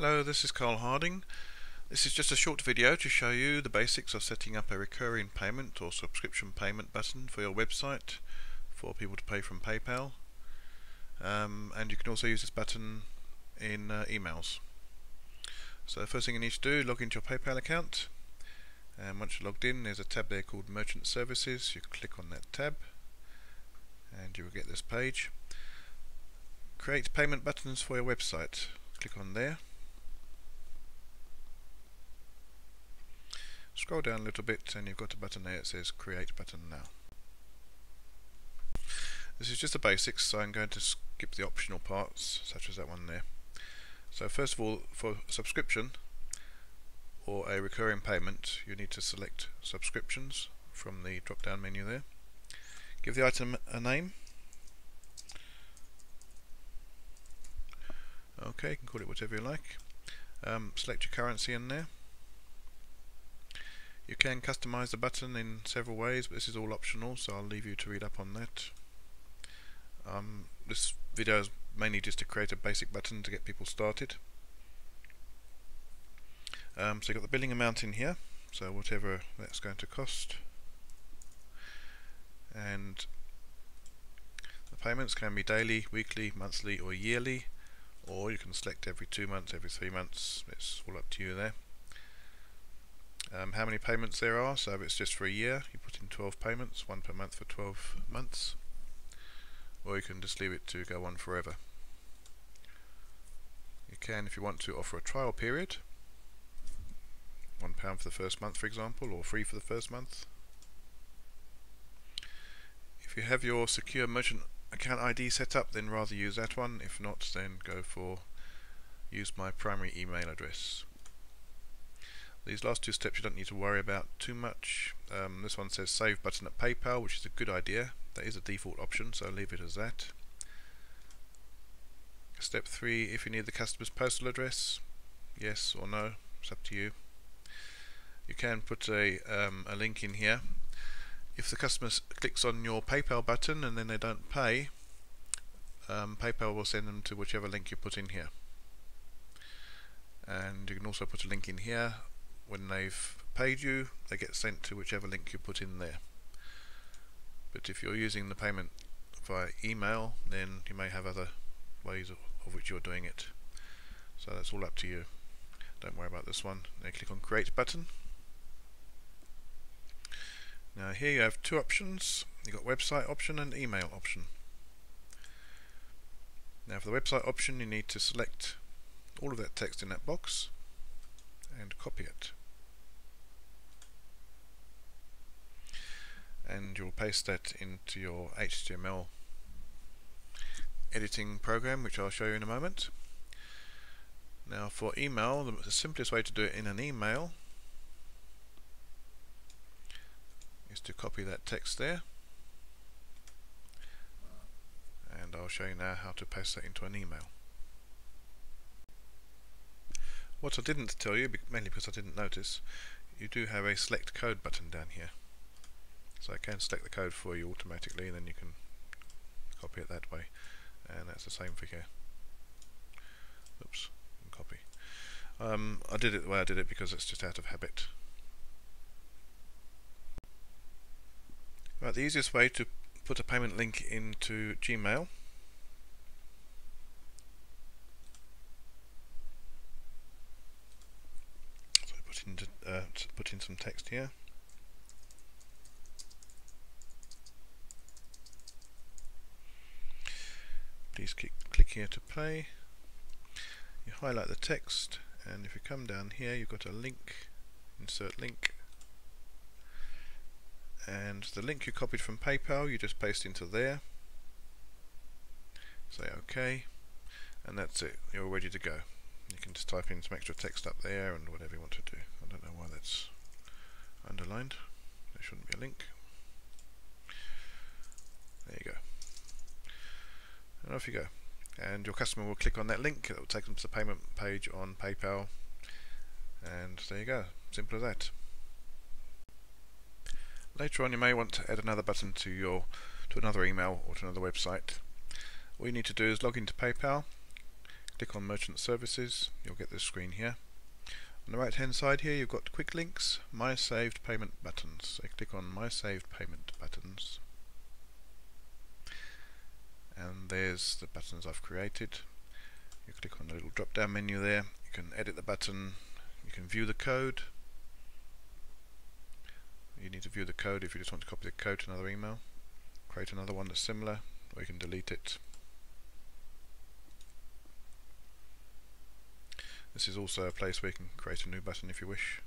Hello, this is Carl Harding. This is just a short video to show you the basics of setting up a recurring payment or subscription payment button for your website for people to pay from PayPal. Um, and you can also use this button in uh, emails. So the first thing you need to do, log into your PayPal account. And once you're logged in, there's a tab there called Merchant Services. You click on that tab and you will get this page. Create payment buttons for your website. Click on there Scroll down a little bit and you've got a button there that says create button now. This is just the basics so I'm going to skip the optional parts such as that one there. So first of all for subscription or a recurring payment you need to select subscriptions from the drop down menu there. Give the item a name. Okay, you can call it whatever you like. Um, select your currency in there. You can customize the button in several ways, but this is all optional, so I'll leave you to read up on that. Um, this video is mainly just to create a basic button to get people started. Um, so you've got the billing amount in here, so whatever that's going to cost. And the payments can be daily, weekly, monthly or yearly, or you can select every two months, every three months, it's all up to you there um, how many payments there are. So if it's just for a year, you put in 12 payments, one per month for 12 months. Or you can just leave it to go on forever. You can, if you want to, offer a trial period. One pound for the first month, for example, or free for the first month. If you have your secure merchant account ID set up, then rather use that one. If not, then go for use my primary email address. These last two steps you don't need to worry about too much. Um, this one says save button at PayPal, which is a good idea. That is a default option, so leave it as that. Step 3, if you need the customer's postal address, yes or no, it's up to you. You can put a, um, a link in here. If the customer clicks on your PayPal button and then they don't pay, um, PayPal will send them to whichever link you put in here. And you can also put a link in here when they've paid you, they get sent to whichever link you put in there. But if you're using the payment via email, then you may have other ways of, which you're doing it. So that's all up to you. Don't worry about this one. Now click on Create button. Now here you have two options. You've got website option and email option. Now for the website option you need to select all of that text in that box and copy it. and you'll paste that into your HTML editing program which I'll show you in a moment. Now for email, the simplest way to do it in an email is to copy that text there and I'll show you now how to paste that into an email. What I didn't tell you, mainly because I didn't notice, you do have a select code button down here. So I can select the code for you automatically and then you can copy it that way and that's the same for here. Oops, copy. Um, I did it the way I did it because it's just out of habit. Right, the easiest way to put a payment link into Gmail so put in, uh, put in some text here please click, click here to pay. You highlight the text and if you come down here you've got a link, insert link and the link you copied from PayPal you just paste into there say OK and that's it, you're ready to go. You can just type in some extra text up there and whatever you want to do. I don't know why that's underlined. There shouldn't be a link. There you go and off you go. And your customer will click on that link, it will take them to the payment page on PayPal, and there you go, simple as that. Later on you may want to add another button to your to another email or to another website. All you need to do is log into PayPal, click on Merchant Services, you'll get this screen here. On the right hand side here you've got quick links, My Saved Payment buttons. So click on My Saved Payment buttons. And there's the buttons I've created. You click on the little drop down menu there, you can edit the button, you can view the code. You need to view the code if you just want to copy the code to another email. Create another one that's similar, or you can delete it. This is also a place where you can create a new button if you wish.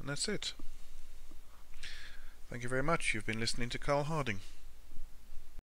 And that's it. Thank you very much. You've been listening to Carl Harding.